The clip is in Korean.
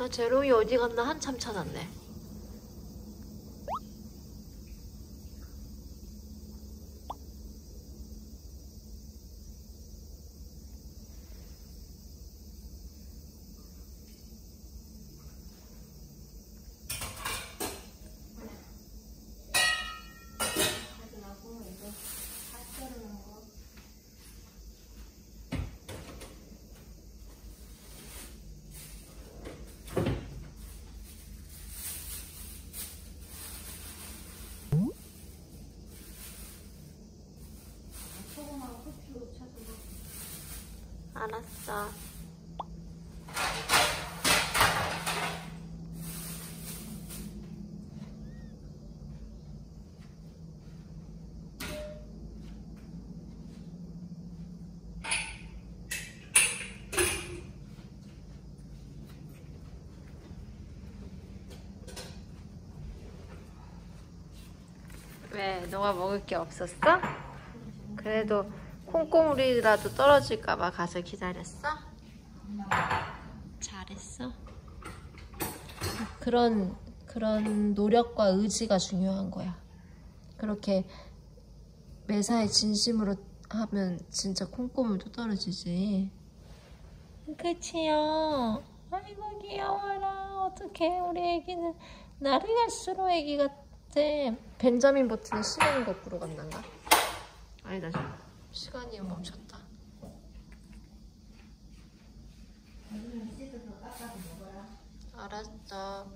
나 제로이 어디 갔나 한참 찾았네. 알았어. 왜? 너가 먹을 게 없었어? 그래도 콩고물이라도 떨어질까봐 가서 기다렸어? 잘했어. 그런 그런 노력과 의지가 중요한 거야. 그렇게 매사에 진심으로 하면 진짜 콩고물도 떨어지지. 그치요. 아이고 귀여워라. 어떡해 우리 애기는 날이 갈수록 애기 같아. 벤자민 버튼은 시간이 거꾸로 간단가? 아니다. 시간이 멈췄다. 알았어.